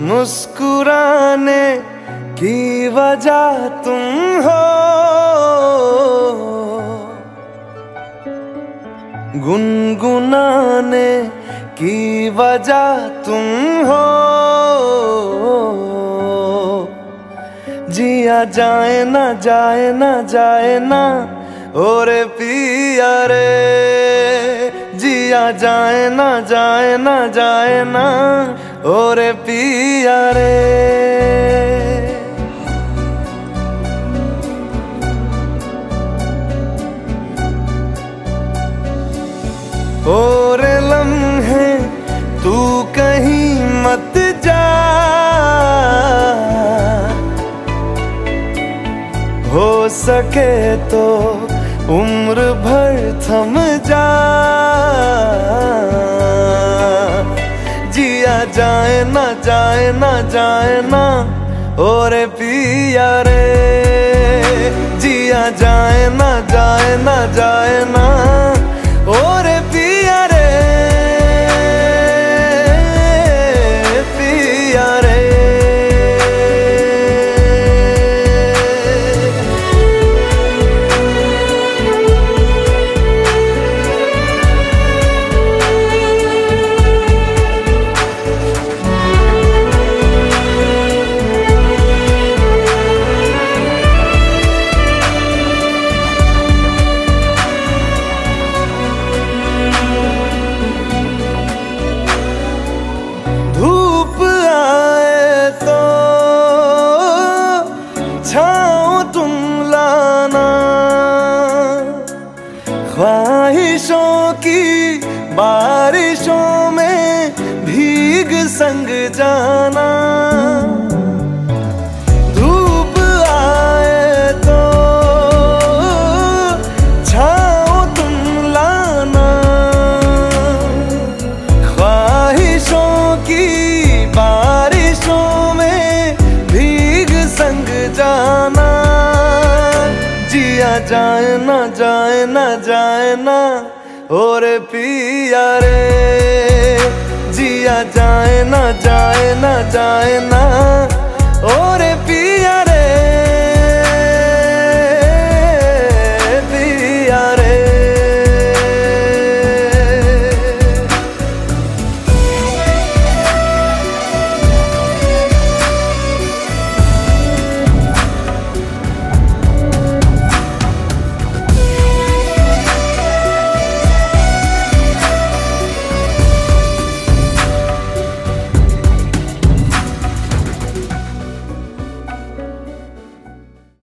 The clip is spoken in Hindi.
मुस्कुराने की वजह तुम हो। गुनगुनाने की वजह तुम हो। जिया जाए ना जाए ना जाए ना और पिया रे, जिया जाए ना जाए ना जाए ना और पिया रे। और लम्हे, तू कहीं मत जा। हो सके तो उम्र भर थम जा। जिया जाए ना जाए ना जाए ना, और पिया रे। जिया जाए ना जाए ना जाए ना। की बारिशों में भीग संग जाना। धूप आए तो छाओ तुम लाना। ख्वाहिशों की बारिशों में भीग संग जाना। जिया जाए ना जाए ना जाए ना। और पिया रे जिया जाए ना जाए ना जाए ना।